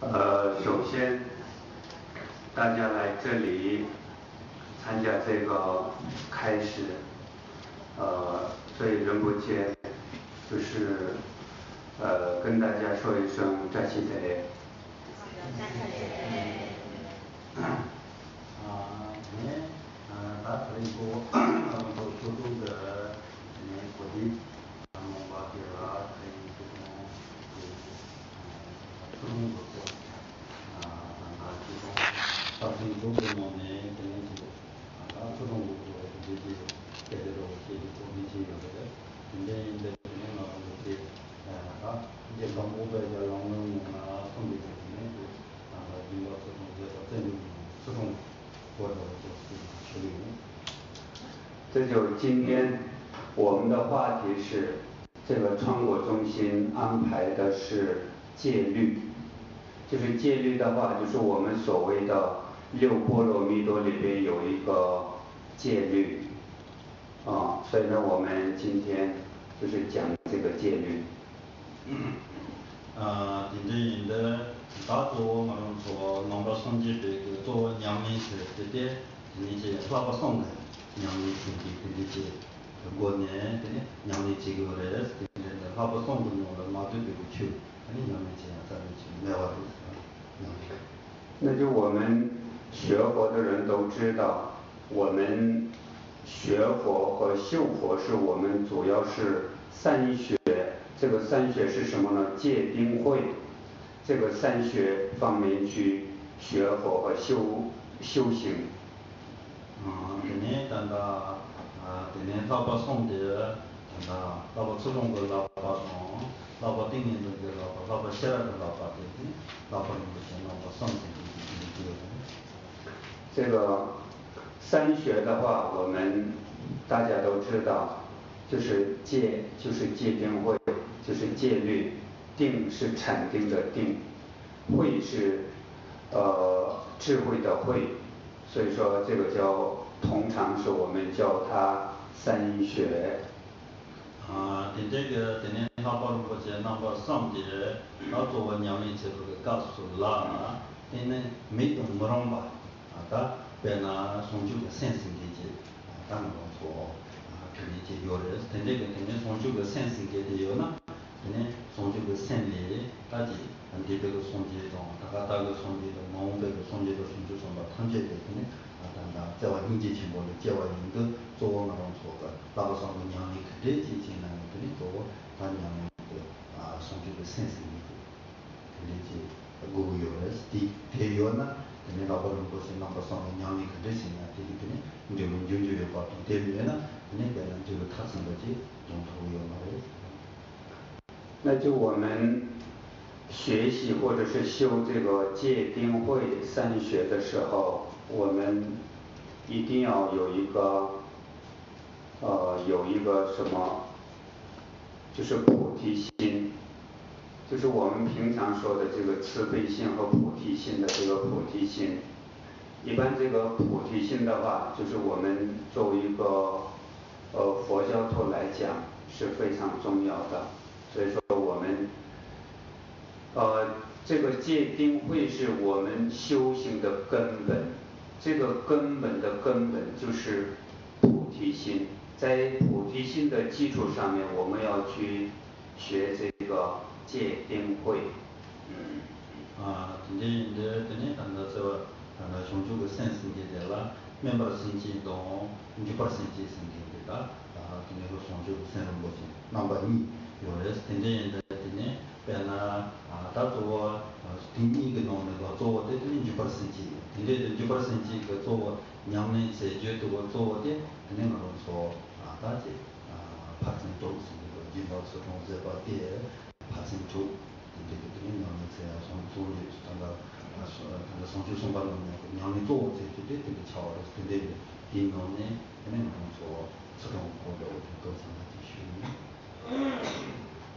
呃，首先，大家来这里参加这个开始，呃，所以仁波切就是呃跟大家说一声扎西德。啊，今天啊，大家一个啊，都初中的今年国际啊，把这个可以这种呃，初中部的啊，啊，这种大学部的我们今年这个啊，初中部的这些这个东西我们是有的，今天的今天我们这些啊，这刚部的叫杨文武啊，宋主任今天是啊，领导这种这个郑重这种获得就是胜利。这就今天我们的话题是这个创果中心安排的是戒律，就是戒律的话，就是我们所谓的六波罗蜜多里边有一个戒律，啊，所以呢，我们今天就是讲这个戒律。啊，今天的大多我们说弄到升级这个做阳明山这边那些发不送的，阳明山这个这些过年这里阳明这个嘞这个发不上的弄了马上就去，肯定阳明山咱们去买话阳明那就我们学佛的人都知道，我们学佛和修佛是我们主要是三学，这个三学是什么呢？戒定慧，这个三学方面去学佛和修修行。啊，今年咱的啊，今年发不上的，咱的发不初中的老发上，发不低年级的老发，发不小的老发这些，发不那些那个上层这些这个三学的话，我们大家都知道，就是戒就是戒定慧，就是戒律，定是禅定的定，慧是呃智慧的慧，所以说这个叫通常是我们叫它三学。啊，对这个今年发布这些那个上级老做阳明这个告诉了，现在没懂不啷吧，啊他在那双休的三星期间，咱们说啊可以解决的，现在个今年双休的三星期间有呢， 네 송제도 샘리 까지 안디베도 송제도 다가다도 송제도 마음대로 송제도 송제도 막 탐제도 되네 아단다 제와 인지 친구도 제와 인도 조원 나온 소가 나가서 그냥 그때 지지나는 분이 또 단양의 아 송제도 센스니 근데 이제 고요레스 디 페요나 내가 보는 것이 넘버 송이 냥이 그때 지나 되기더니 이제 문제 문제 같은 데면은 내가 이제 탓은 거지. 좀 도요 말이야 那就我们学习或者是修这个戒定慧三学的时候，我们一定要有一个呃有一个什么，就是菩提心，就是我们平常说的这个慈悲心和菩提心的这个菩提心。一般这个菩提心的话，就是我们作为一个呃佛教徒来讲是非常重要的，所以说这个戒定慧是我们修行的根本，这个根本的根本就是菩提心，在菩提心的基础上面，我们要去学这个戒定慧，嗯。啊，今天的今天咱们说咱们双休的三星期节了，面包星期中，你就把星期星期对吧？啊今年是双休三个国庆，那么你有的是天天 배나 다도 디니게 노는 거 저거 되는 지 퍼센지 근데 지 퍼센지 그 저거 냠네 제제도 저거 돼 되는 거로서 다지 파슨 도스 지바스 통제 바티에 파슨 조 근데 그 냠네 제가 선조리 스탄다 아서 근데 선조 선발로 냠네 조 제제 되게 차와서 근데 디노네 되는 거로서 서로 고려도 더 상하지 쉬우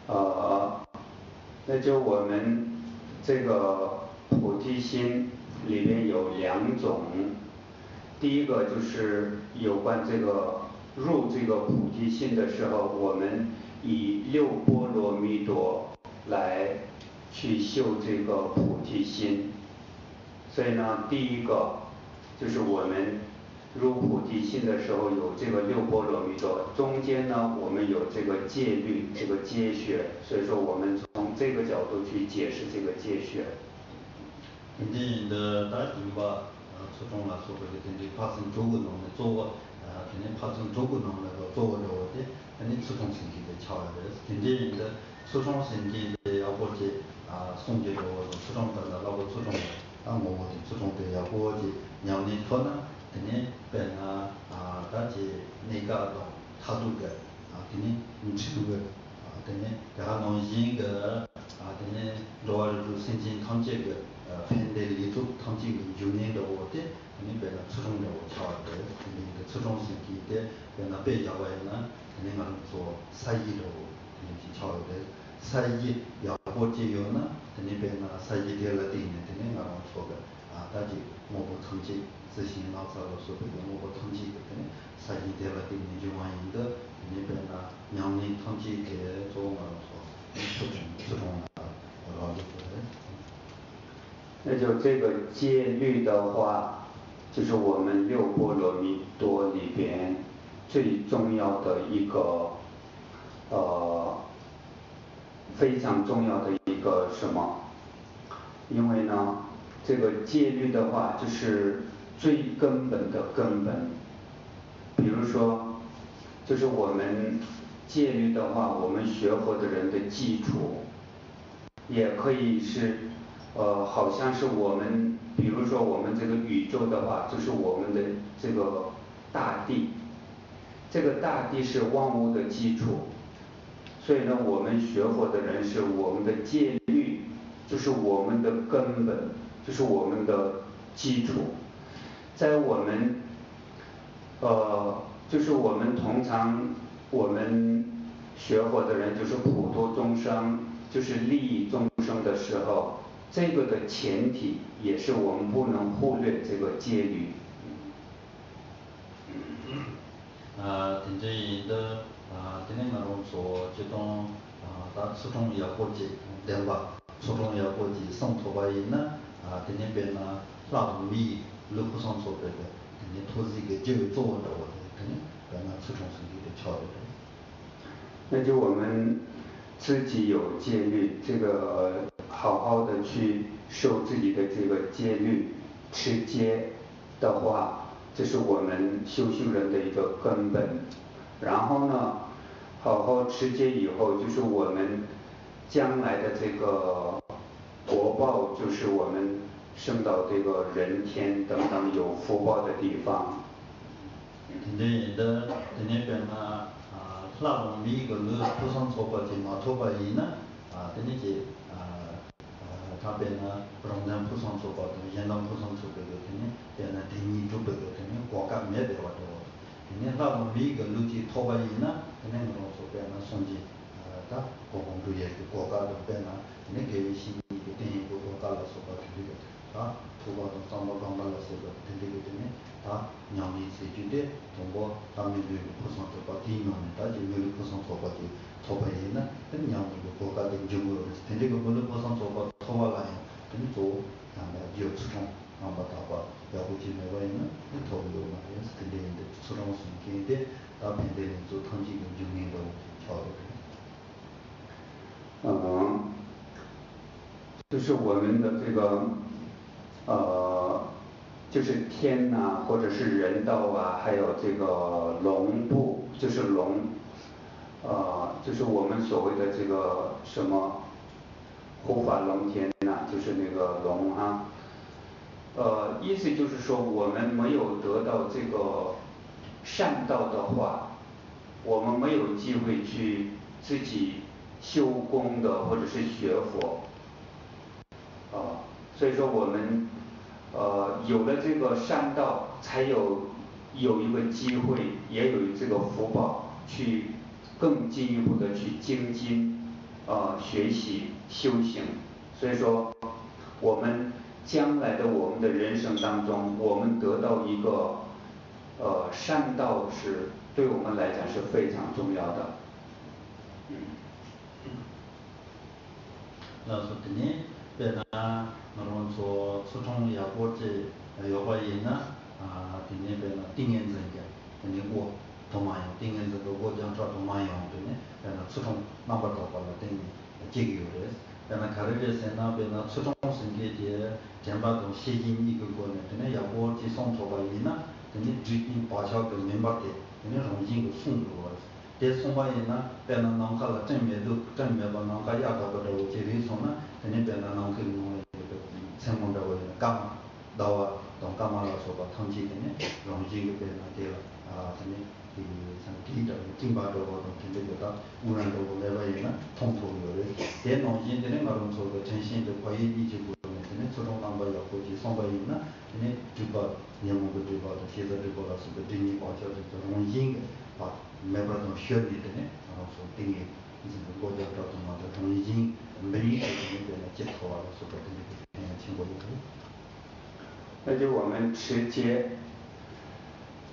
아 那就我们这个菩提心里边有两种，第一个就是有关这个入这个菩提心的时候，我们以六波罗蜜多来去修这个菩提心。所以呢，第一个就是我们入菩提心的时候有这个六波罗蜜多，中间呢我们有这个戒律这个戒学，所以说我们从这个角度去解释这个戒学。天天的大经吧，呃，初中了所谓的天天发生诸个东西，做呃天天发生诸个东那个做着的，天天初中身体的巧的，天天的初中成绩的要过节啊，送节着初中的那个初中，啊我的初中的要过节，娘的说呢，tene pena dachi nika tong tatu ge. Tene nchidu ge. tene yaha nongjin ge. Tene rowa rizu senjin tamche ge. Pende lizu tamche ge yunin ge wo te tene pena tsuchung ge wo chawa ge tene ge tsuchung sengi de. Pena pe yawa ya na. Tene nga zo sayi ge wo. Tene ki chawa ge sayi yabo je yo na. Tene pena sayi de la de ne. Tene nga zo ge. Dachi mobo tamche 做生意的话，肯定是巧的，生意要过节有呢，肯定别那生意跌了点的，肯定俺们错的，啊大姐莫不成绩，自信老早所说的莫不成绩的，肯定生意跌了点的就，说。那就这个戒律的话，就是我们六波罗蜜多里边最重要的一个，呃，非常重要的一个什么？因为呢，这个戒律的话就是最根本的根本。比如说，就是我们戒律的话，我们学佛的人的基础，也可以是。呃，好像是我们，比如说我们这个宇宙的话，就是我们的这个大地，这个大地是万物的基础，所以呢，我们学佛的人是我们的戒律，就是我们的根本，就是我们的基础，在我们，呃，就是我们通常我们学佛的人，就是普度众生，就是利益众生的时候，这个的前提也是我们不能忽略这个戒律。啊，听这的啊，今天那种说这种啊，他初衷要顾及，对吧？初衷要过及，送托观音呢，啊，今天变呢，让利益。路途上走的人，定拖着一个劲的走着，我跟，等到这种程度的交流，那就我们自己有戒律，这个好好的去受自己的这个戒律，持戒的话，这是我们修行人的一个根本，然后呢，好好持戒以后，就是我们将来的这个国报就是我们。升到这个人天等等有福报的地方。天天的，天天别那。拉拢米个路铺上草把地嘛，草把伊呢，啊，等于是啊啊，他别那不让咱铺上草把，等于现在铺上草把个，等于别那地米土白个，等于国家没得话多，等于拉拢米个路地草把伊呢，等于我说别那送去，啊，他国防部也是国家的别那，你给心里的等于国家来说把土地 个，啊，土把都上到岗那了说个，等这个等于。다 냐미 세주데 동고 담미르 포선 토바 디노네 다지 미르 포선 토바지 토바이나 된 냐미 고가 된 주무로 텐데 그 보는 포선 토바 토바가요 된 조, 다음에 지역 수종 아바다바 야부지 내와이나 토비로 말이야 근데 이제 수종 순기인데 다음에 조 탕지 중민도 차로 嗯，就是我们的这个 呃。就是天呐，或者是人道啊，还有这个龙部，就是龙，呃，就是我们所谓的这个什么护法龙天呐，就是那个龙啊，呃，意思就是说，我们没有得到这个善道的话，我们没有机会去自己修功的，或者是学佛，啊，所以说我们。呃，有了这个善道，才有有一个机会，也有这个福报，去更进一步的去精进，呃，学习修行。所以说，我们将来的我们的人生当中，我们得到一个呃善道是。对我们来讲是非常重要的。嗯嗯 베나 너론소 소총 야고제 요바이나 아 드니 베나 띵엔zen게 드니 고 도마요 띵엔zen도 고장차 도마요 드니 베나 소총 넘버도 걸어 드니 제기요레 베나 카르베세나 베나 소총 생게제 젠바도 시기니 그거네 드니 야고지 송토바이나 드니 드니 바샤도 멤버데 드니 롱징고 송도 dē sōngpa yī na bē na nāng kā la 아니 배나 나오게 뭐 생문다고 하는 까 나와 동 까마라서 봐 탐지되네 롱지게 배나 돼요 아 근데 이 상기도 김바도 뭐 근데다 우란도 뭐 내려야 통통요를 내 농진들의 말은 저도 전신도 거의 이지고 되는 저런 남발로 거기 선발이나 근데 주바 녀모고 주바도 계절을 보라서 되니 어쩌고 저런 잉 아, 매번 쉬어야 되네. 알아서 되게 你个国家，毛泽东、毛泽东已经没有史，没得了解脱啊！说的肯定，嗯，听过这个。那就我们持戒，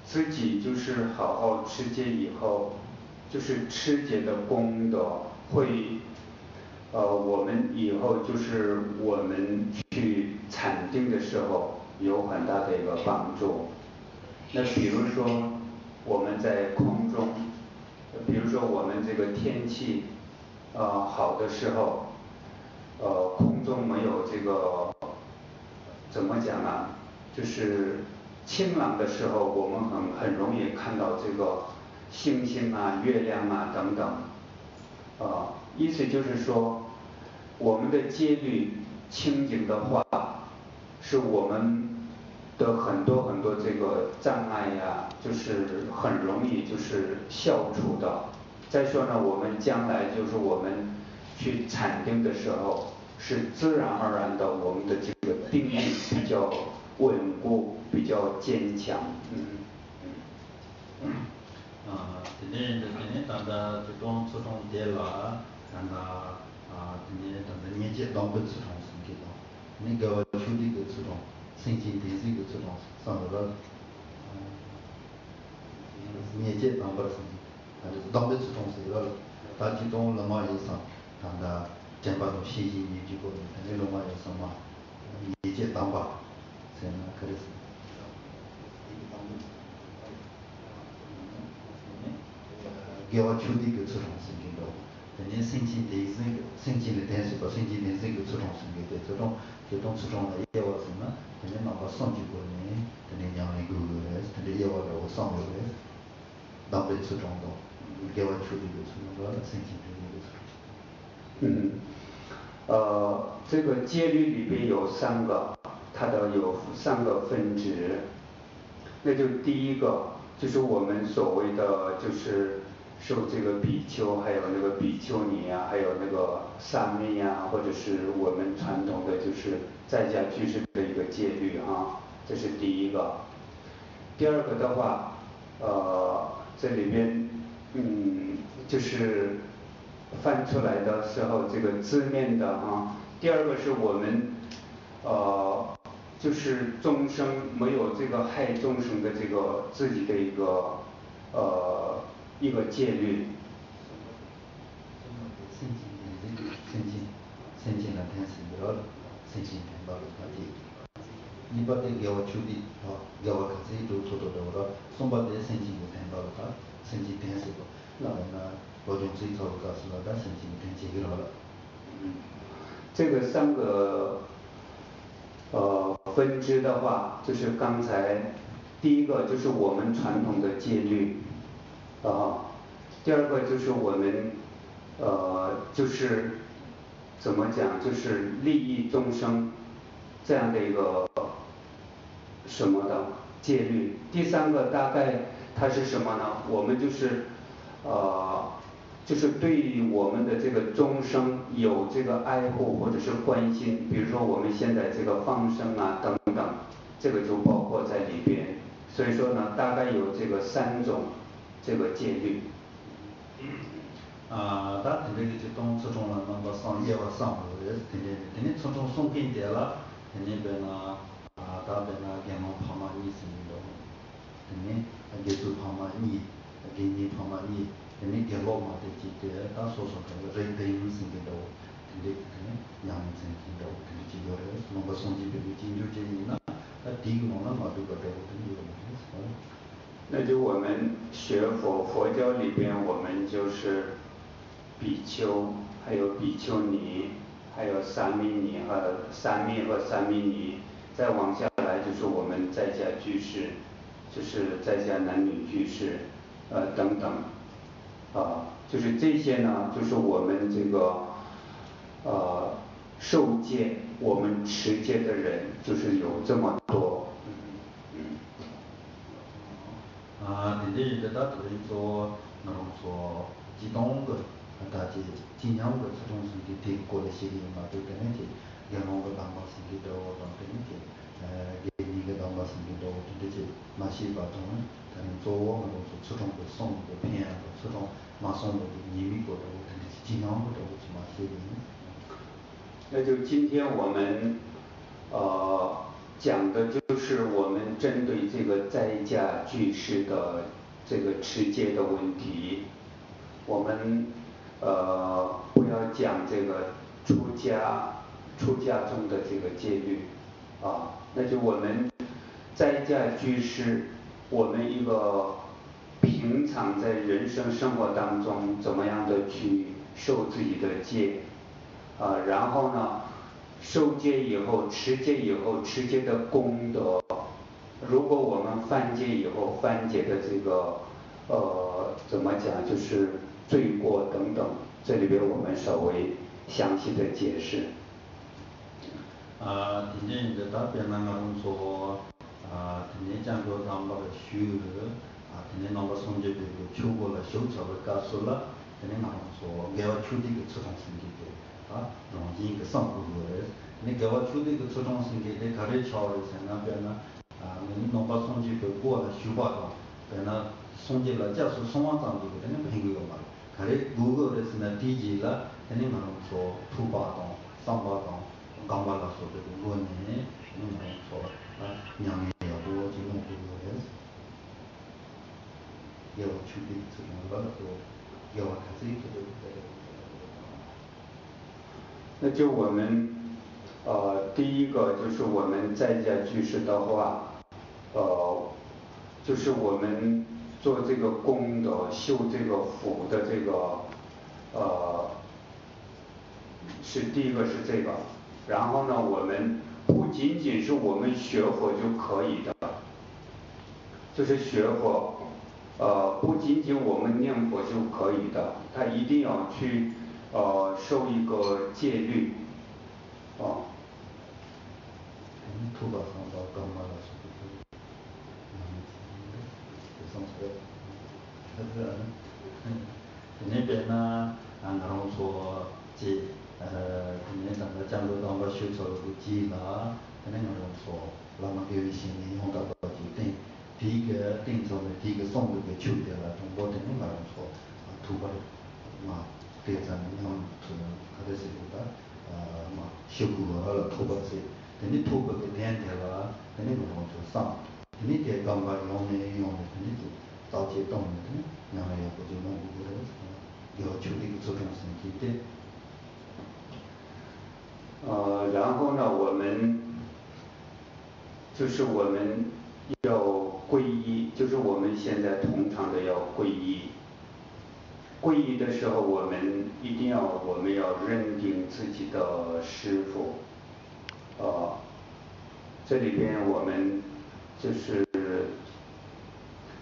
自己就是好好持戒以后，就是持戒的功德会，呃，我们以后就是我们去禅定的时候有很大的一个帮助。那比如说，我们在空中。比如说我们这个天气，呃好的时候，呃空中没有这个，怎么讲啊？就是晴朗的时候，我们很很容易看到这个星星啊、月亮啊等等，啊，意思就是说，我们的戒律清净的话，是我们。的很多很多这个障碍呀，就是很容易就是消除的。再说呢，我们将来就是我们去禅定的时候，是自然而然的，我们的这个定力比较稳固，比较坚强。嗯。嗯啊，今天今天大家这种这种电话，看到啊，今天大家年纪当不这种事情了，那个种。生前电视个这种上头个，嗯，年纪当不了，还是当不出种事个，大几种罗马医生，看他讲把种信息研究过，那罗马医生嘛，年纪当吧，才能开始。给我兄弟个这种事情了， 人家申请的申申请的电视和申请的这个这种什么的，这种这种这种的业务什么，人家那个送去过呢，人家让你过过来，人家业务我送过来，那被这种的，业务处理的这种的申请这个。嗯，呃，这个戒律里边有三个，它的有三个分值，那就第一个就是我们所谓的就是。受这个比丘，还有那个比丘尼啊，还有那个沙弥呀，或者是我们传统的就是在家居士的一个戒律啊，这是第一个。第二个的话，呃，这里边嗯就是翻出来的时候这个字面的啊，第二个是我们呃就是众生没有这个害众生的这个自己的一个呃一个戒律。你把这给我处理好，给我自己做做做做了，送把这申请就填到了他，申请填写了，然后呢，保证自己做告诉了他申请填写给他了。嗯，这个三个呃分支的话，就是刚才第一个就是我们传统的戒律，啊，第二个就是我们呃就是怎么讲就是利益众生这样的一个什么的戒律，第三个大概它是什么呢？我们就是呃就是对于我们的这个众生有这个爱护或者是关心，比如说我们现在这个放生啊等等，这个就包括在里边。所以说呢，大概有这个三种这个戒律。啊，咱肯定就当初中了，那么上业务上路也是肯定的，肯定初中送给点了，肯定别那啊，咱别那给侬跑嘛，你是你的，肯定给做跑嘛你，给你跑嘛你，肯定给老嘛的几个，咱说说这个人对人是你的，肯定肯定两人是你的，肯定几个人，那么送给别个金牛这里呢，那第一个呢，我这个这个肯定有。那就我们学佛佛教里边，我们就是比丘，还有比丘尼，还有沙弥尼和沙弥和沙弥尼，再往下来就是我们在家居士，就是在家男女居士，呃等等，啊，就是这些呢，就是我们这个，呃，受戒，我们持戒的人就是有这么多。啊，你这个，那种说激动的，大家尽量的这种是的过的些嘛，对不对？然后个当把心里头当对不对？呃，给你个当把心里头对不对？马西巴东，他们做我们说这种的送的片，这种马送的秘密过的，对不对？尽量不的是马些。那就今天我们，呃。讲的就是我们针对这个在家居士的这个持戒的问题，我们呃不要讲这个出家出家中的这个戒律啊，那就我们在家居士，我们一个平常在人生生活当中怎么样的去受自己的戒啊，然后呢？受戒以后，持戒以后，持戒的功德，如果我们犯戒以后，犯戒的这个，呃，怎么讲，就是罪过等等，这里边我们稍微详细的解释。啊，今天你的答辩呢，我说，啊，今天讲到咱们的修，啊，今天那个从这边修过了，修成了，告诉了，今天我说，要求这个初中生的。啊，然后一个上古的，你给我出这个初中生给你开始敲的在那边呢，啊，你弄把送去给过了修把了，在那送进了，假使送完账这个，肯定不给我嘛。开始如果的是那低级了，肯定可能说土把档、上把档、钢把了说这个过年，肯定可能说啊，两年要多就弄这个的，要出的初中了多，要开始这个这个。那就我们， 呃，第一个就是我们在家居士的话，呃，就是我们做这个功德、修这个福的这个，呃，是第一个是这个。然后呢，我们不仅仅是我们学佛就可以的，就是学佛，呃，不仅仅我们念佛就可以的，他一定要去。呃，受一个戒律，啊。 투바 상바 감마라 시키고 그래서 그래서 네베나 안가로서 지 네단다 장로도 한번 쉬어서 지나 네가로서 라마 교육신이 혼다 가지고 땡 디게 땡점에 디게 송도게 주되라 동보되는 말로서 투바 마 대장님 투는 가르치고다 아, 막, 쇼구와 토바세 子，等你托钵给点点了，等你不能就上，等你点钢管用的用的，等你就早些动的，然后要不就弄不过来，要求的一个这种身体的。呃，然后呢，我们就是我们要皈依，就是我们现在通常的要皈依。皈依的时候，我们一定要，我们要认定自己的师傅，呃，这里边我们就是，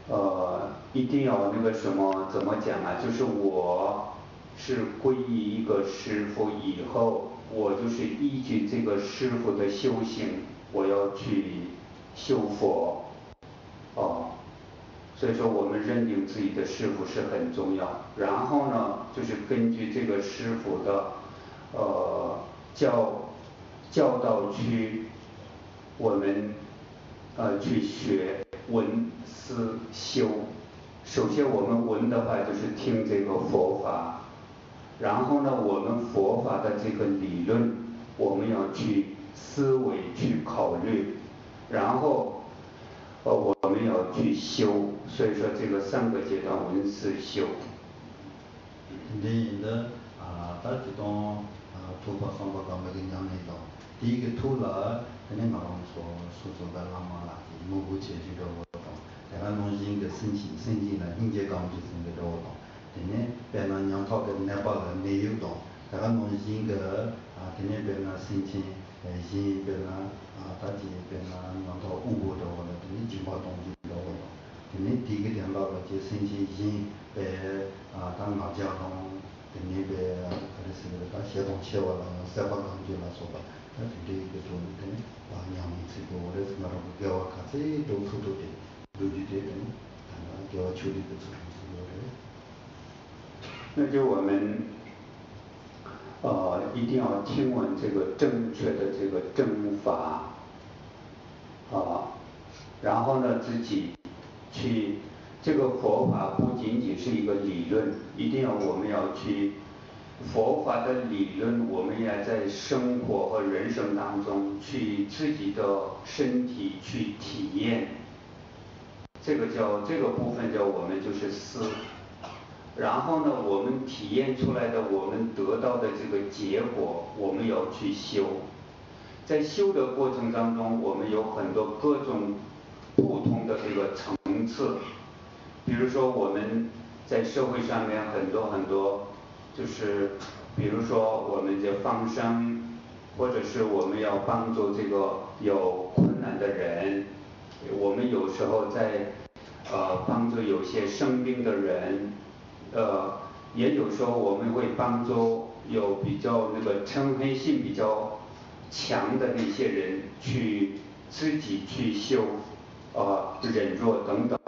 呃，一定要那个什么，怎么讲啊？就是我是皈依一个师傅以后，我就是依据这个师傅的修行，我要去修佛，哦。所以说，我们认定自己的师傅是很重要。然后呢，就是根据这个师傅的，呃，教教导去，我们呃去学闻思修。首先，我们闻的话就是听这个佛法，然后呢，我们佛法的这个理论，我们要去思维去考虑，然后。呃，我们要去修，所以说这个三个阶段闻思修。你的啊，大几种啊，突破三宝岗那个娘嘞道，第一个突了，肯定马上说说说白了嘛啦，目前就这个活动，在俺农村的申请申请了应届岗就是那个活动，今年在那娘炮的那帮人没有到，在俺农村的啊今年在那申请呃新在那啊大姐在那娘炮五个多了等于计划中的一个活动，今年第一个电脑就申请新在啊当马甲中今年在可能是把协同企划了三八岗就那说吧， 那就我嘞是那种给我看这都出头的，都是这种啊给我处理的这种是有的。那就我们呃一定要听闻这个正确的这个正法啊然后呢自己去这个佛法不仅仅是一个理论，一定要我们要去佛法的理论，我们也在生活和人生当中去自己的身体去体验，这个叫这个部分叫我们就是思，然后呢我们体验出来的我们得到的这个结果我们要去修，在修的过程当中，我们有很多各种不同的这个层次，比如说我们在社会上面很多很多就是比如说我们就放生，或者是我们要帮助这个有困难的人，我们有时候在呃帮助有些生病的人，呃也有时候我们会帮助有比较那个嗔恨心比较强的那些人去自己去修啊忍辱等等，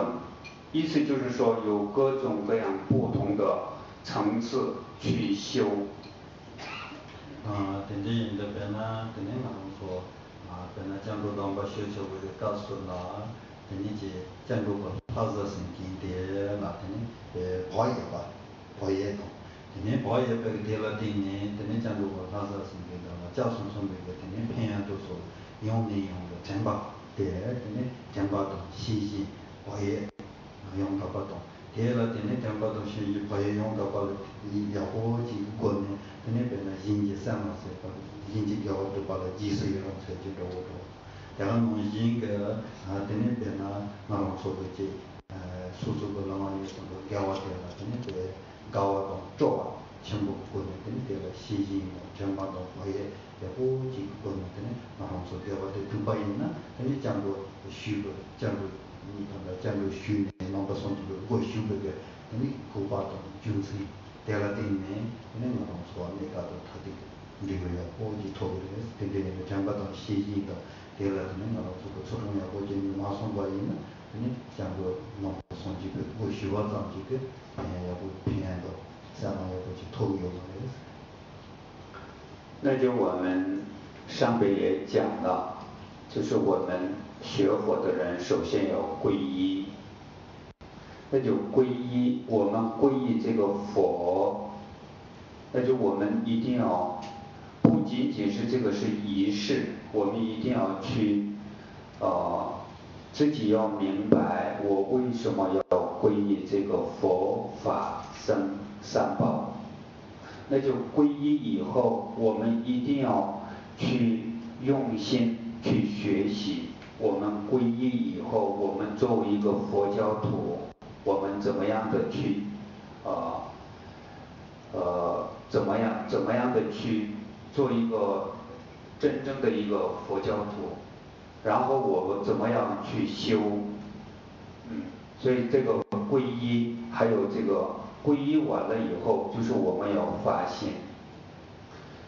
意思就是说有各种各样不同的层次去修。啊真正的在那跟恁讲说啊在那讲座当中学习会告诉啦，跟恁去讲座过他是圣经的那天呃跑一下跑一通，今年跑一百个点了今年跟恁讲座过他是圣经的叫son son那个今年平安都说用的用的真把对今年讲把东信息跑一用到不动， 대라 되네. 담바도 시기 과에 용다 발 야고지 고네. 되네 베나 인지 삼아서 발 인지 겨도 발 지스이로 세지도 오도 야가 뭐 인가 아 되네. 베나 마로소고지 수수고 라마요 정도 겨와대라 되네. 베 가와도 쪼와 친구 고네. 되네 대라 시진 정바도 과에 야고지 고네. 되네 마로소 겨와도 두바이나? 되네 장도 쉬도 장도 许多讲过你看看讲究许孬不说这个过许多个跟你沟把东就是在了对面跟恁那样说没搞到他的这个要好几头的对对讲把东信息的对了跟恁那样做个初中要或者马上把人呐跟你讲过孬送几个过许多张几个呃要不平安到三个月过去头一个嘞那就我们上边也讲了，就是我们学佛的人首先要皈依，那就皈依我们皈依这个佛，那就我们一定要不仅仅是这个是仪式，我们一定要去啊自己要明白我为什么要皈依这个佛法僧三宝。那就皈依以后，我们一定要去用心去学习，我们皈依以后，我们作为一个佛教徒，我们怎么样的去啊呃怎么样怎么样的去做一个真正的一个佛教徒，然后我们怎么样去修。嗯所以这个皈依还有这个皈依完了以后，就是我们要发心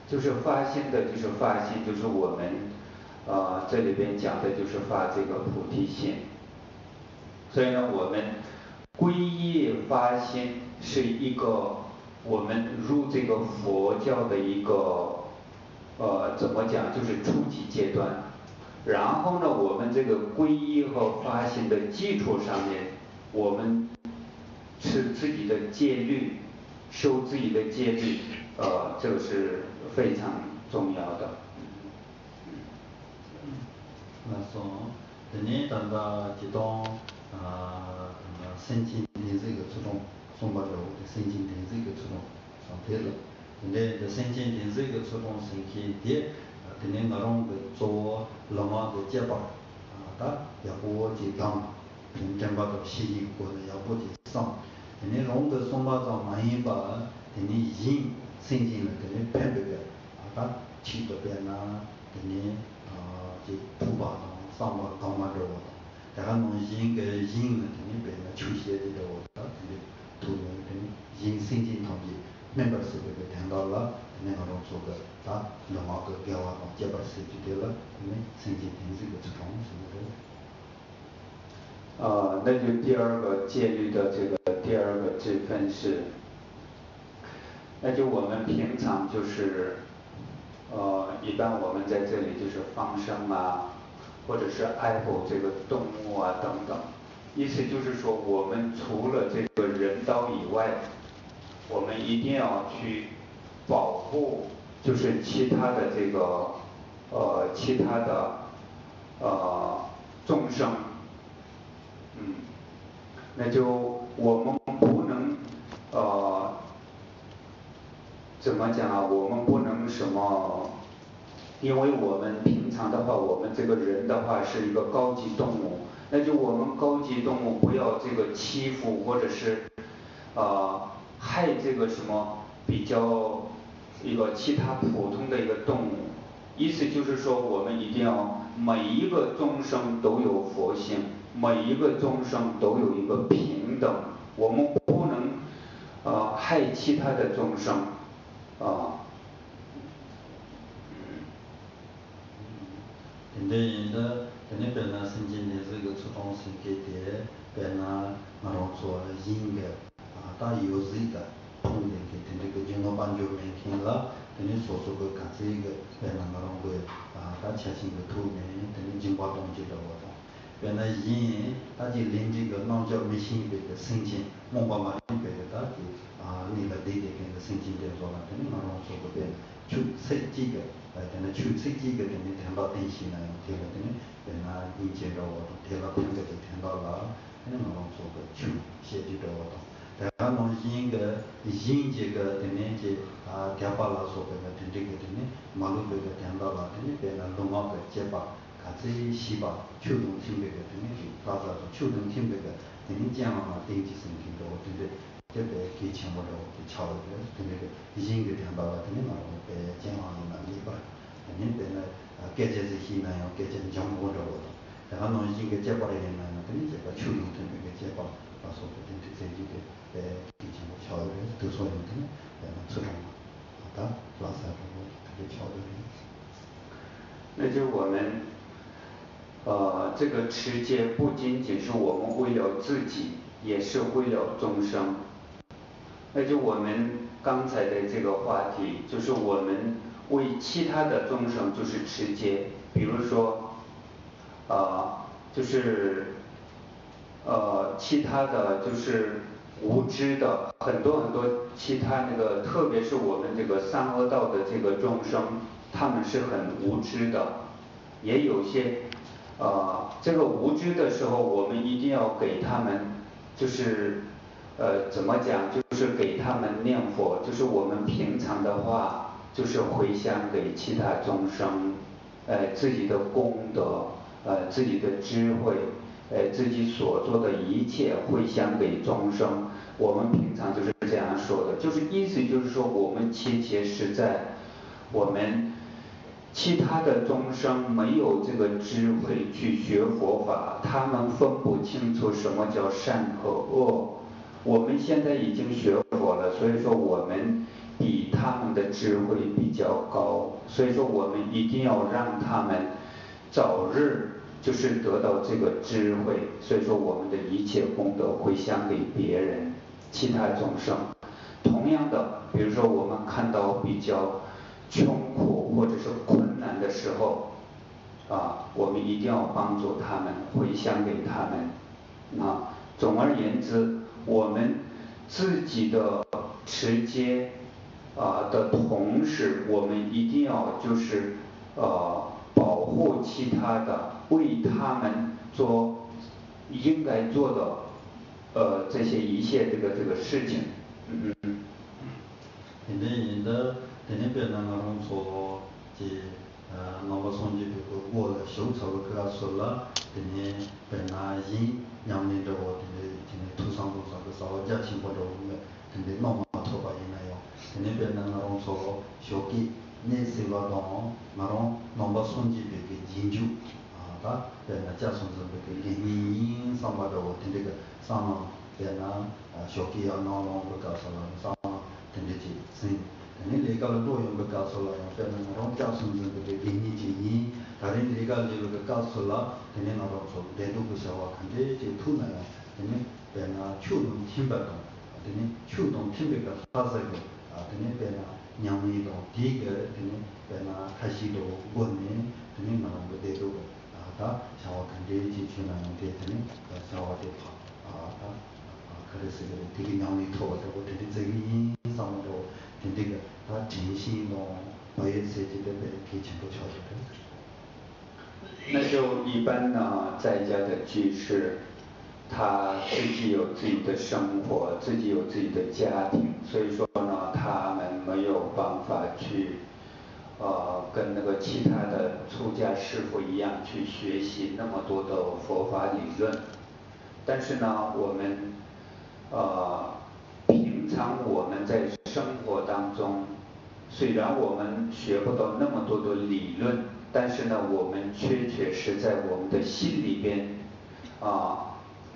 就是发心的就是发心就是我们啊这里边讲的就是发这个菩提心。所以呢我们皈依发心是一个我们入这个佛教的一个呃怎么讲就是初级阶段，然后呢我们这个皈依和发心的基础上面，我们持自己的戒律，修自己的戒律，呃这个是非常重要的。 나서 드네 단다 기동 아 센진 되지가 추동 송바로 센진 되지가 추동 상태로. 근데 그 센진 되지가 추동 생기 뒤에 드네 나롱 그조 라마 그 제바 아다 야고 지강 인정받고 시기고 야고 지상 드네 롱그 송바자 많이 봐. 드네 인 생진을 드네 팬베베 아다 치도 배나 드네 아 지 부바나 상바 강마도 내가 뭐 yin 그 yin 근데 배나 추시에도 근데 또 근데 yin 생진 통지 멤버스 그 된다라 근데 나랑 저거 다 영화 그 배워 제바 쓰지들라 근데 생진 된지 그 처음 쓰는 呃，那就第二个戒律的这个第二个支分是，那就我们平常就是， 呃，一般我们在这里就是放生啊，或者是爱护这个动物啊等等，意思就是说我们除了这个人道以外，我们一定要去保护，就是其他的这个，呃，其他的，呃，众生。嗯，那就我们不能，呃，怎么讲啊？我们不能什么？因为我们平常的话，我们这个人的话是一个高级动物，那就我们高级动物不要这个欺负或者是，呃，害这个什么比较一个其他普通的一个动物。意思就是说，我们一定要每一个众生都有佛性。每一个众生都有一个平等，我们不能呃害其他的众生 아 근데 인더 근데 변화 생긴 데서 이거 초동 생기 때 변화 마로서 인게 아다 요지다 근데 근데 그 진호 반조 맹킹라 근데 소소고 같이 이거 변화 마로 거 아다 차신 거 도네 근데 진과 동지도 왔다 변화 인 다지 렌지 그 나오죠 미신이 그 생진 뭔가 말이 되다 니가 되게 되는 생기게 돌아 되는 나로 속에 주 색지게 되는 주 색지게 되는 담바 대신에 되게 되는 내가 이제로 대가 되는 게 담바가 되는 나로 속에 주 시지도 내가 노인게 인제가 되는 게 대바라 속에 되게 되는 말로가 담바가 되는 내가 동화가 제바 같이 시바 추동 팀백의 되는 가서 추동 팀백의 되는 장아마 되지 생기도 되는 讲嘛电子神经的对不对？这个给钱不着，给敲了个跟那个音个听到了，等于嘛被讲话嘛明白，等于变了啊，感觉是西南样，感觉讲不着了。然后弄音个结巴的人呢，等于这个球动性别个结巴，把说的等于这个呃给钱敲了个都说的等于呃出众嘛，好的，拉萨中国特别敲的。那就我们。呃，这个持戒不仅仅是我们为了自己，也是为了众生。那就我们刚才的这个话题，就是我们为其他的众生就是持戒，比如说，呃，就是呃其他的就是无知的很多很多其他那个，特别是我们这个三恶道的这个众生，他们是很无知的，也有些。呃，这个无知的时候，我们一定要给他们，就是呃怎么讲，就是给他们念佛，就是我们平常的话，就是回向给其他众生，呃自己的功德，呃自己的智慧，呃自己所做的一切回向给众生，我们平常就是这样说的，就是意思就是说我们切切实在，我们。其他的众生没有这个智慧去学佛法，他们分不清楚什么叫善和恶。我们现在已经学佛了，所以说我们比他们的智慧比较高，所以说我们一定要让他们早日就是得到这个智慧。所以说我们的一切功德回向给别人，其他众生。同样的，比如说我们看到比较。穷苦或者是困难的时候，啊，我们一定要帮助他们，回向给他们。啊，总而言之，我们自己的持戒啊的同时，我们一定要就是呃保护其他的，为他们做应该做的呃这些一切这个这个事情。嗯嗯。现在人的。别那个弄错这呃那么从这个过了修草个给他说 투상도서 그 사업자 친구도 오면 근데 너무 맞춰봐 있나요 근데 맨날 나랑 서로 쇼기 내 세바도 나랑 넘버 손지 되게 진주 아다 내가 자손도 되게 리니 삼바도 근데 그 상어 내가 쇼기야 나랑 그 가서는 상어 근데 지 근데 내가 로요 그 가서는 내가 나랑 자손도 되게 리니지 다른 내가 리그 가서라 내가 나랑 저 내도 그 샤와 근데 이제 투나요 态度不小啊，看这这土那样肯定在那秋冬听不懂，肯定秋冬听这个啥子个啊肯定在那娘们一种第一个肯定在那开始着过年肯定那种个态度啊他像我看这这去那种的肯定呃像我这怕啊他啊可能是这个这个娘们托着我这个这个人上头跟这个他进行一种关于自己的这个给钱不交的那就一般呢在家的居士，他自己有自己的生活，自己有自己的家庭，所以说呢他们没有办法去呃跟那个其他的出家师傅一样去学习那么多的佛法理论。但是呢我们呃平常我们在生活当中，虽然我们学不到那么多的理论，但是呢我们确确实在我们的心里边啊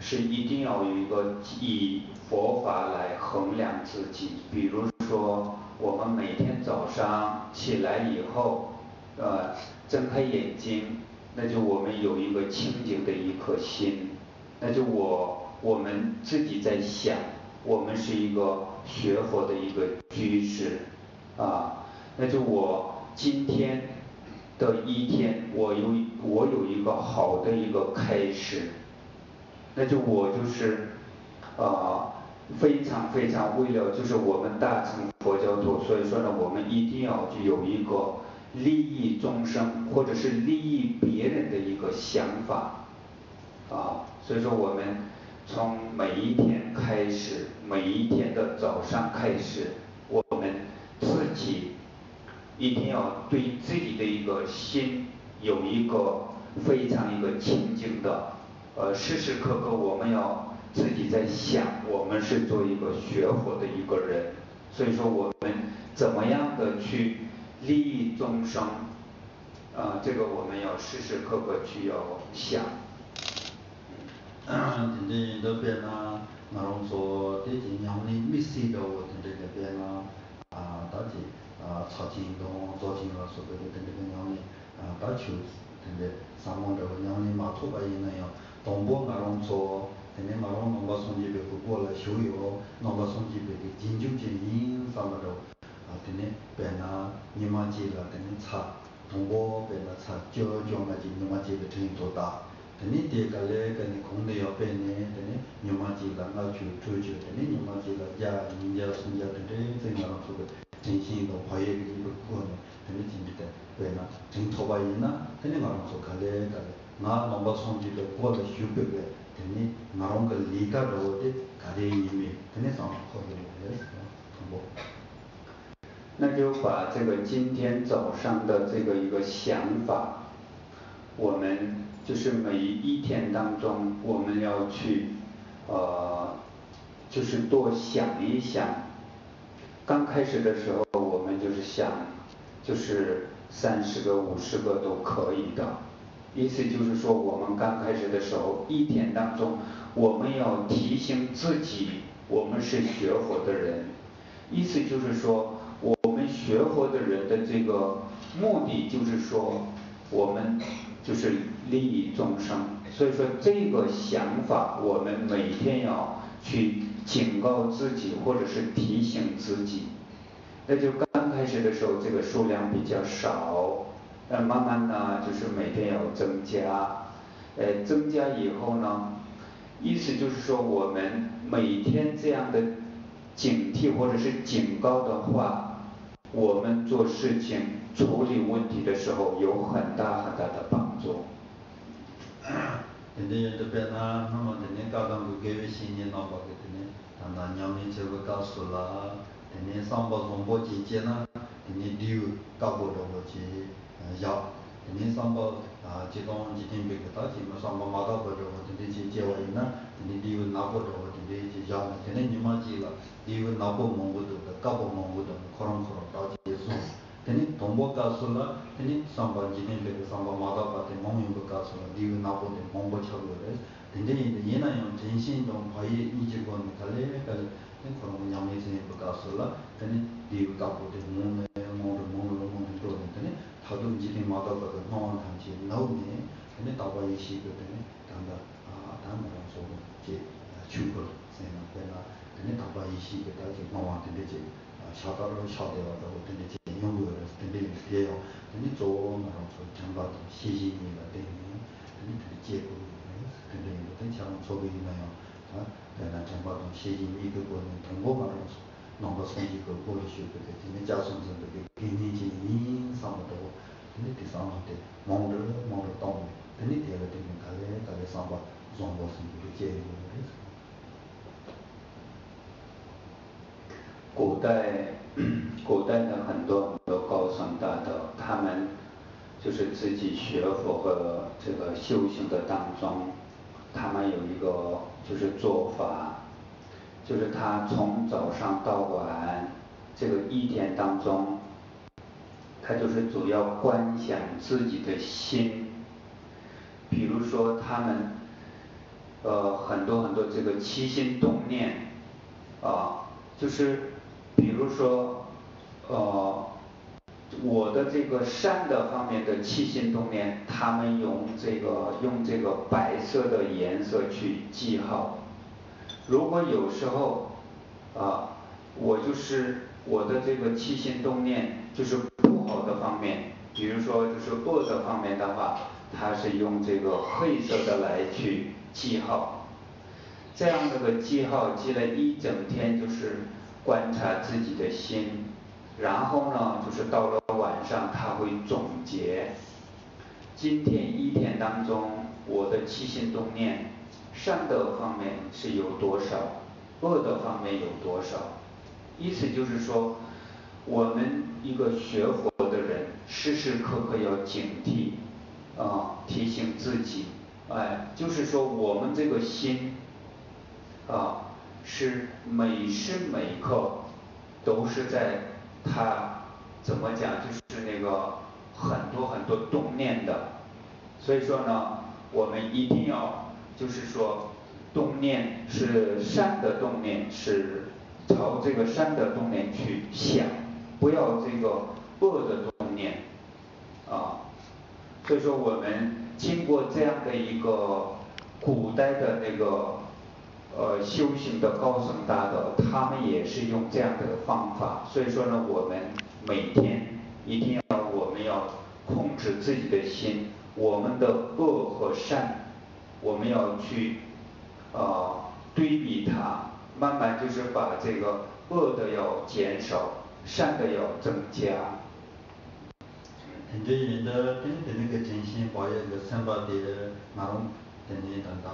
是一定要有一个以佛法来衡量自己，比如说我们每天早上起来以后呃睁开眼睛，那就我们有一个清净的一颗心，那就我我们自己在想，我们是一个学佛的一个居士。啊，那就我今天的一天，我有我有一个好的一个开始，那就我就是啊非常非常为了就是我们大乘佛教徒，所以说呢我们一定要具有一个利益众生或者是利益别人的一个想法啊，所以说我们从每一天开始，每一天的早上开始，我们自己一定要对自己的一个心有一个非常一个清净的呃时时刻刻我们要自己在想，我们是做一个学佛的一个人，所以说我们怎么样的去利益众生啊这个我们要时时刻刻去要想。真正都变啦，那龙说对这样的没事的话真正就变啦啊大姐啊查经中做经了所谓的跟这个样的啊打球真的上网这个样的马托吧应该要 동보 마롱소 근데 마롱 넘버 손지 베고 볼라 쇼요. 넘버 손지 베기 진중지 인 삼바로 아 근데 배나 니마지라 근데 차 동보 배나 차 겨겨마지 니마지 베트니 도다. 근데 데갈레 근데 공대 옆에네 근데 니마지라 나주 주주 근데 니마지라 야 인자 손자 근데 생각하고 진심도 과외를 입을 거는. 근데 진짜 배나 진토바이나? 근데 마롱소 갈레 갈레 个嘞那弄不从这个过了修改的肯定那种个离开着的他的里面肯定上那就把这个今天早上的这个一个想法我们就是每一天当中我们要去呃就是多想一想。刚开始的时候我们就是想就是三十个五十个都可以的。意思就是说我们刚开始的时候一天当中我们要提醒自己我们是学佛的人。意思就是说我们学佛的人的这个目的就是说我们就是利益众生，所以说这个想法我们每天要去警告自己或者是提醒自己。那就刚开始的时候这个数量比较少，呃，慢慢呢，就是每天要增加，呃，增加以后呢，意思就是说，我们每天这样的警惕或者是警告的话，我们做事情处理问题的时候有很大很大的帮助。今天这边呢，那么今天刚刚不给微信你老婆给今天，那那娘们就不告诉了，今天上班从不接接呢，今天丢搞不着我接。 약 민상보 아 제동 지팅백다 지금 상보 마다 버려 근데 지 제와 있나 근데 디우 나고 저 근데 지 자는 되는 니마지라 디우 나고 몽고도 까고 몽고도 그런 그런 다 예수 근데 동보 가서라 근데 상보 지팅백 상보 마다 버때 몽인도 가서라 디우 나고 몽고 쳐고래 근데 얘나요 전신동 거의 이직원 달래 그런 양의 생각도 가서라 근데 디우 가고도 몽네 tene 타도 지금 마다가 나온 단지 나오네 근데 다바 이시 그때 단다 아 단다 소고 제 추고 세나 내가 근데 다바 이시 그때 나와 근데 제 샤다로 샤대와도 근데 제 연구를 근데 이게요 근데 좋은 나라 저 장바도 시시니가 되네 근데 제고 근데 이것도 참 속에 있나요 아 내가 장바도 시시니 그거는 동고 가로 nomba sonji ka kori shio ka te tene ja son zan peke geni ji yin samba to tene te samba te mongro mongro tong tene te la tene kale kale samba zombo son peke je yu re 古代古代的很多很多高僧大德，他们就是自己学佛和这个修行的当中，他们有一个就是做法。就是他从早上到晚这个一天当中，他就是主要观想自己的心。比如说他们，呃，很多很多这个起心动念，啊，就是比如说，呃，我的这个善的方面的起心动念，他们用这个用这个白色的颜色去记号。如果有时候，啊，我就是我的这个起心动念就是不好的方面，比如说就是恶的方面的话，他是用这个黑色的来去记号，这样这个记号记了一整天，就是观察自己的心，然后呢，就是到了晚上他会总结，今天一天当中我的起心动念。善的方面是有多少，恶的方面有多少？意思就是说，我们一个学佛的人，时时刻刻要警惕，啊，提醒自己，哎，就是说我们这个心，啊，是每时每刻都是在他怎么讲，就是那个很多很多动念的，所以说呢，我们一定要。就是说，动念是善的动念，是朝这个善的动念去想，不要这个恶的动念，啊，所以说我们经过这样的一个古代的那个呃修行的高僧大德，他们也是用这样的方法，所以说呢，我们每天一定要我们要控制自己的心，我们的恶和善。我们要去，呃，对比它，慢慢就是把这个恶的要减少，善的要增加。很多人的对对那个真心，把一个三八的那种，等你等到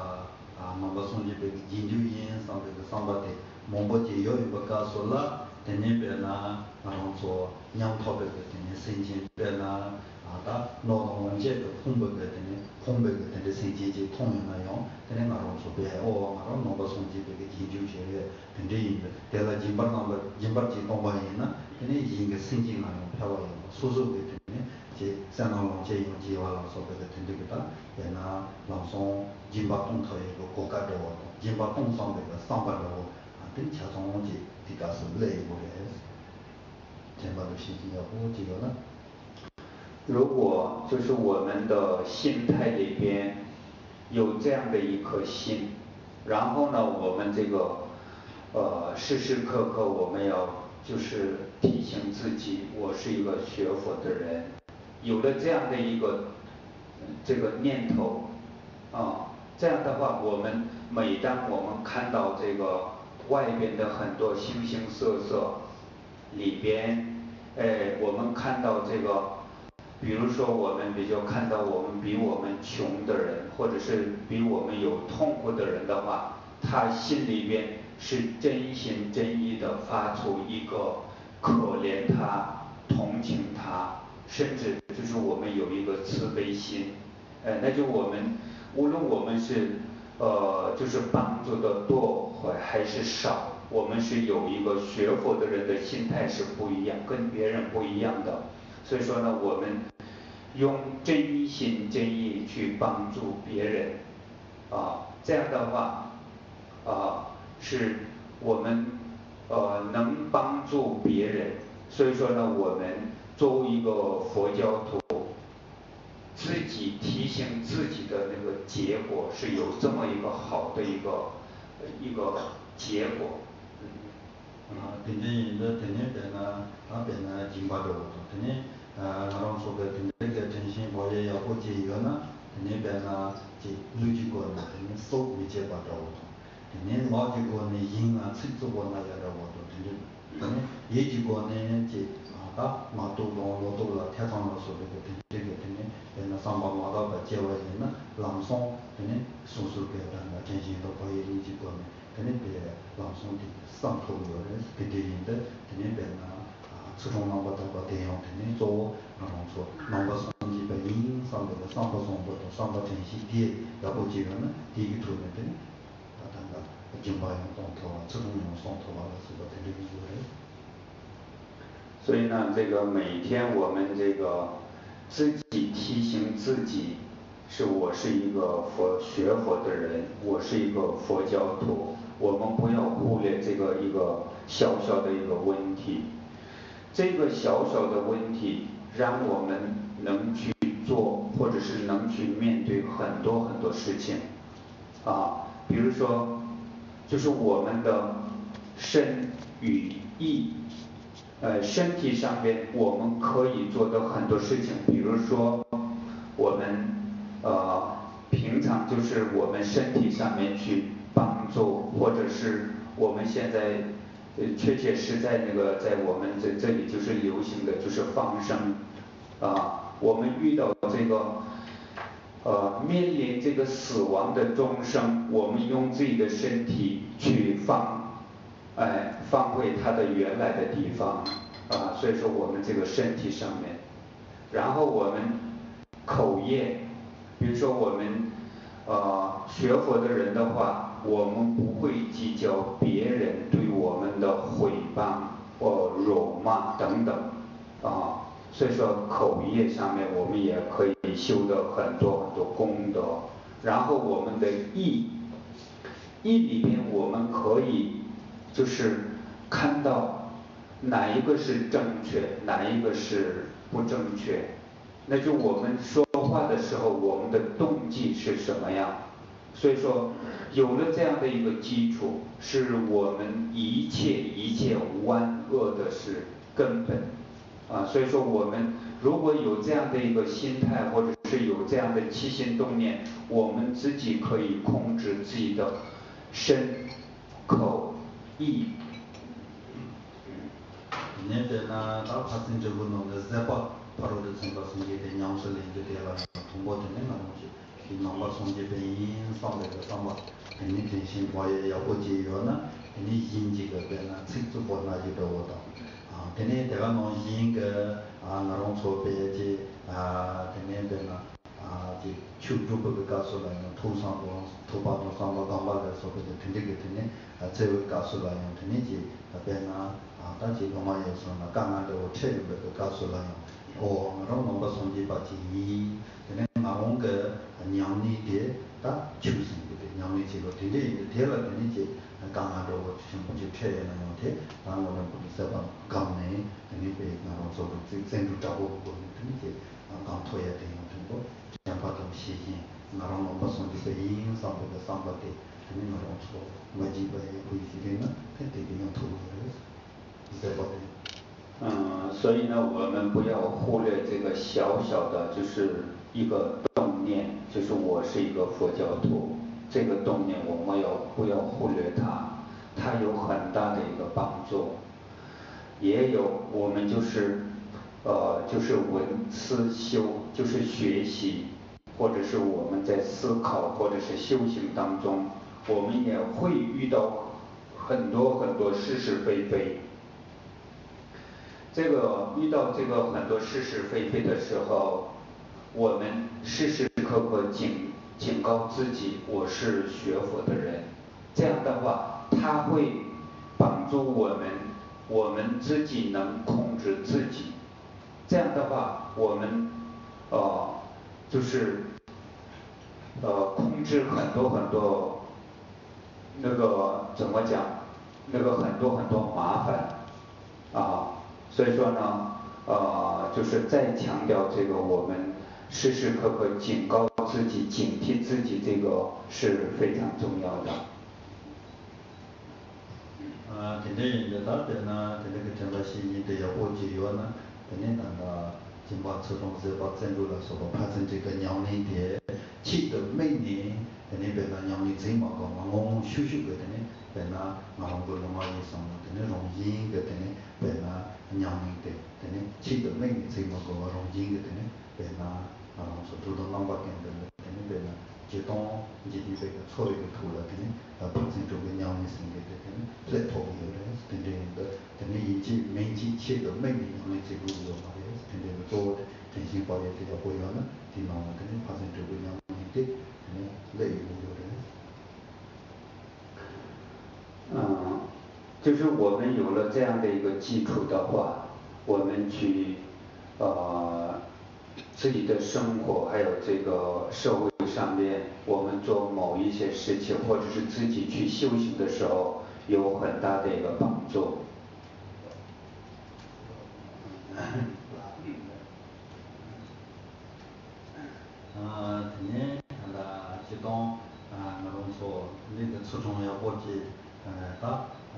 啊，那个送去被研究院上这个三八的，莫不就要一个告诉了，等你别那那种做两套这个等你申请别那。 다 노동 원제도 공부거든요. 공부가 되는데 세계지 통용하여 되는 거로 소비해. 오 말로 노바 손지되게 기주 제외 근데 이 대라 진발만 진발지 동반이나 근데 이게 생기나요 표현이 소소게 되네. 제 산업은 제 인지와 소비가 된다기다. 얘나 방송 진발통터에 고가도 진발통성배가 상발로 안 자동원지 디가스 레이블에 제발로 신경하고 지거나 如果就是我们的心态里边有这样的一颗心，然后呢，我们这个呃时时刻刻我们要就是提醒自己，我是一个学佛的人，有了这样的一个这个念头啊，这样的话，我们每当我们看到这个外边的很多形形色色里边，哎，我们看到这个。比如说，我们比较看到我们比我们穷的人，或者是比我们有痛苦的人的话，他心里边是真心真意的发出一个可怜他同情他，甚至就是我们有一个慈悲心，哎，那就我们无论我们是呃就是帮助的多还是少，我们是有一个学佛的人的心态是不一样，跟别人不一样的，所以说呢，我们用真心真意去帮助别人，啊，这样的话，啊，是我们呃能帮助别人，所以说呢，我们作为一个佛教徒，自己提醒自己的那个结果是有这么一个好的一个一个结果。啊，天天因得天天在那那边呢净巴着我，天 나랑 속에 근데 전신 머리에 여보지 이거나 근데 배나 지 누지고 근데 속 위에 받아오 근데 마지고는 인아 측쪽으로 나가라고 근데 예지고는 지 아까 마도 로도라 태상으로 소리고 되게 되네 배나 상방마다 받제와 있는 람송 근데 소소게 된다 전신도 거의 이지고는 근데 람송이 상토로 그래서 그때인데 근데 배나 天别那啊初中那个那个电影天天做，那种说那个诵几个音上头的上头诵不到上头诚心的要不几个呢，第一头呢对，啊咱个净巴用上头啊，初中用上头啊是个天天有的。所以呢这个每天我们这个自己提醒自己，是我是一个佛学佛的人，我是一个佛教徒。我们不要忽略这个一个小小的一个问题，这个小小的问题让我们能去做，或者是能去面对很多很多事情，啊，比如说，就是我们的身与意，呃，身体上边我们可以做的很多事情，比如说，我们呃平常就是我们身体上面去。帮助，或者是我们现在呃确切是在那个在我们这这里就是流行的就是放生，啊，我们遇到这个呃面临这个死亡的众生，我们用自己的身体去放，哎放回它的原来的地方，啊，所以说我们这个身体上面，然后我们口业，比如说我们呃学佛的人的话。我们不会计较别人对我们的诽谤或辱骂等等，啊，所以说口业上面我们也可以修得很多很多功德，然后我们的意，意里边我们可以就是看到哪一个是正确，哪一个是不正确，那就我们说话的时候我们的动机是什么样。所以说，有了这样的一个基础，是我们一切一切万恶的是根本，啊，所以说我们如果有这样的一个心态，或者是有这样的起心动念，我们自己可以控制自己的身、口、意。 이 넘버 송제 배인 상대가 상마 아니 괜신 봐야 야고 지요나 아니 인지가 되나 직접 보나 지도다 아 되네 내가 뭐 인가 아 나랑 소배지 아 되네 되나 아지 추부부가 가서라는 통상도 도바도 상도 담바에서 그 근데 그때네 제일 가서라는 되네지 배나 아 다시 로마에서나 강한데 체력을 가서라는 어 그런 넘버 송제 받지 이 되네 就那边呢啊，但这个嘛也说呢，刚刚的我确认不给告诉了，哦，那种弄个从这把建议，肯定那种个。娘哩爹，哒求生的的，娘哩这个天天有天了天天去，刚刚着我全部就贴那样贴，然后我们不是说讲讲呢，肯定被那种做的真真就照顾过，肯定去，啊刚托也挺有挺多，想法都细心，那种弄不送就被影上不个上不的，肯定那种错，没几个也回去的呢，肯定得要投入的，再不的。嗯，所以呢，我们不要忽略这个小小的就是一个。动念就是我是一个佛教徒，这个动念我们要不要忽略它？它有很大的一个帮助，也有我们就是呃就是闻思修，就是学习，或者是我们在思考或者是修行当中，我们也会遇到很多很多是是非非。这个遇到这个很多是是非非的时候，我们时时刻刻警警告自己，我是学佛的人，这样的话，他会帮助我们，我们自己能控制自己，这样的话，我们呃就是呃控制很多很多那个怎么讲，那个很多很多麻烦啊。所以说呢，呃，就是再强调这个，我们时时刻刻警告自己、警惕自己，这个是非常重要的。啊，天天人家大点呐，天天个讲到心经都要过节约呐，天天谈到金巴车中是把赞助了，说把拍成这个娘哩的，气得每年天天别那娘哩最嘛个嘛，我我修修个天天别那俺们个罗马医生天天荣幸个天天别那娘哩的，天天记得每年最嘛个荣幸个天天别那俺们说都到啷把跟的，天天别那激动，激励这个错误个图了，天天啊拍成这个娘哩生个的天天最讨厌的天天的天天一记每记记得每年娘哩最重要嘛的，天天个做诚心发愿这个会员呐，听到没天天拍成这个娘哩的，天天累有有的。嗯，就是我们有了这样的一个基础的话，我们去呃自己的生活还有这个社会上面，我们做某一些事情，或者是自己去修行的时候，有很大的一个帮助。啊，天天看到激动啊，那种说那个初中要过节，呃打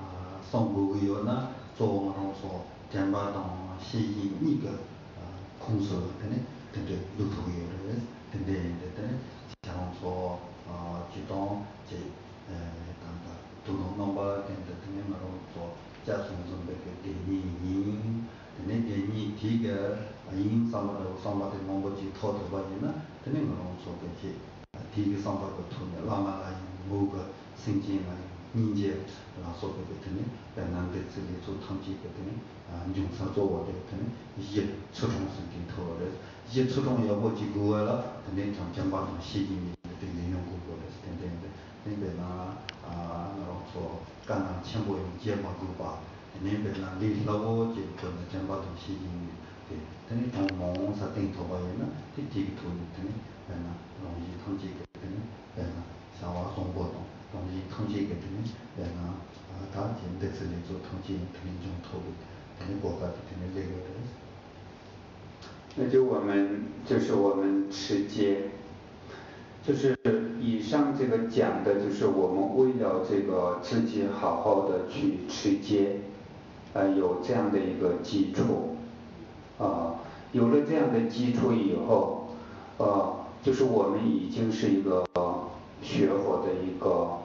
啊送过个月呢，做那种说电话当吸引你个啊控制天天天天有图有的，天 근데 루토기를 근데 근데 장소 어 기동 제 단다 도로 넘버 근데 근데 말로 또 자송 좀 되게 대니 근데 대니 기가 인 삼바로 삼바데 넘버지 토도 바이나 근데 말로 또 되게 디기 삼바로 토네 라마라 뭐가 생진아 인제 라서 되더니 난데 쓰리 좀 탐지 되더니 안중사 조어 되더니 이게 초중생 되더래 이제 초동 여보 지구와라 근데 좀 정방 시기 되게 유용 공부를 했을 텐데 근데 아 나로서 간단 첨부 이제 먹고 봐 근데 나 리라고 지금 정방 시기 되게 되게 뭐 사땡 더 봐야나 되게 돈이 되네. 내가 너무 통제 되네. 내가 사와 공부도 너무 통제 되네. 내가 다 진짜 쓰는 저 통제 되는 좀 토고 되는 거가 되는 얘기가 那就我们就是我们持戒，就是以上这个讲的就是我们为了这个自己好好的去持戒，啊有这样的一个基础，啊有了这样的基础以后，呃就是我们已经是一个学佛的一个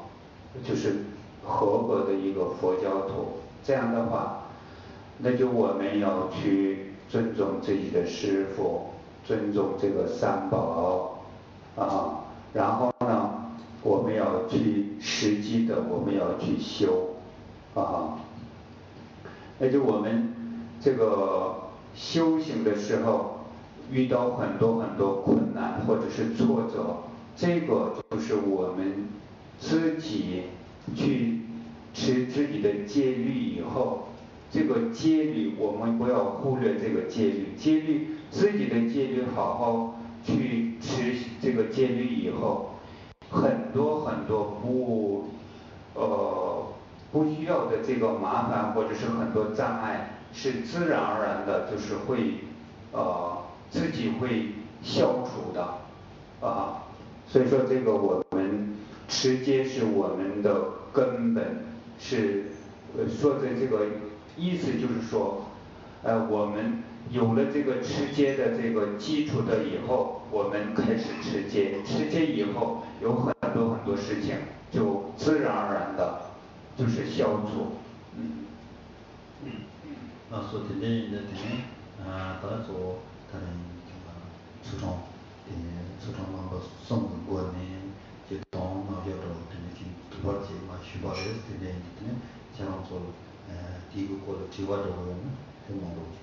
就是合格的一个佛教徒，这样的话，那就我们要去尊重自己的师父，尊重这个三宝，啊然后呢我们要去实际的我们要去修，啊。那就我们这个修行的时候遇到很多很多困难或者是挫折，这个就是我们自己去持自己的戒律以后，这个戒律我们不要忽略这个戒律，戒律自己的戒律好好去持这个戒律以后，很多很多不呃不需要的这个麻烦或者是很多障碍是自然而然的就是会呃自己会消除的。啊，所以说这个我们持戒是我们的根本，是呃说的这个意思就是说呃我们有了这个持戒的这个基础的以后，我们开始持戒，持戒以后有很多很多事情就自然而然的就是消除嗯。啊说天天人家天天啊打坐他嘞这个初中呃初中那个送子过年就当那叫做天天去猪八戒嘛去把嘞天天天天假如说呃第一个过了猪八戒过年很忙碌去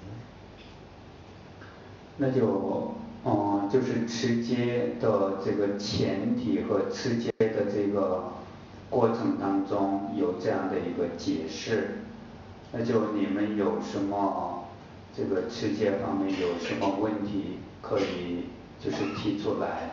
那就嗯就是持戒的这个前提和持戒的这个过程当中有这样的一个解释，那就你们有什么这个持戒方面有什么问题可以就是提出来。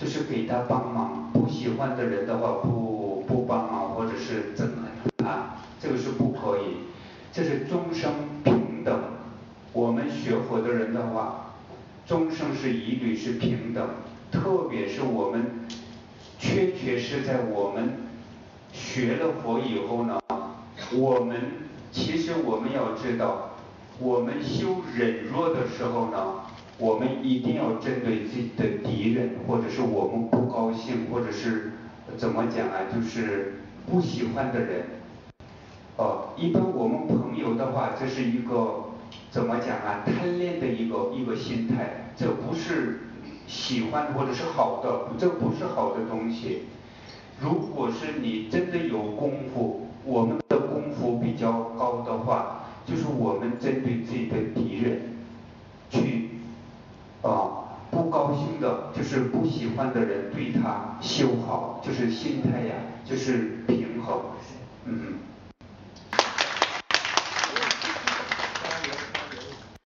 就是给他帮忙，不喜欢的人的话不不帮忙或者是憎恨啊，这个是不可以，这是终生平等。我们学佛的人的话，终生是一律是平等，特别是我们确确实实在我们学了佛以后呢，我们其实我们要知道，我们修忍弱的时候呢。我们一定要针对自己的敌人，或者是我们不高兴，或者是怎么讲啊？就是不喜欢的人哦，一般我们朋友的话，这是一个怎么讲啊？贪恋的一个一个心态，这不是喜欢或者是好的，这不是好的东西。如果是你真的有功夫，我们的功夫比较高的话，就是我们针对自己的敌人，去，啊。不高兴的，就是不喜欢的人，对他修好，就是心态呀，就是平衡，嗯。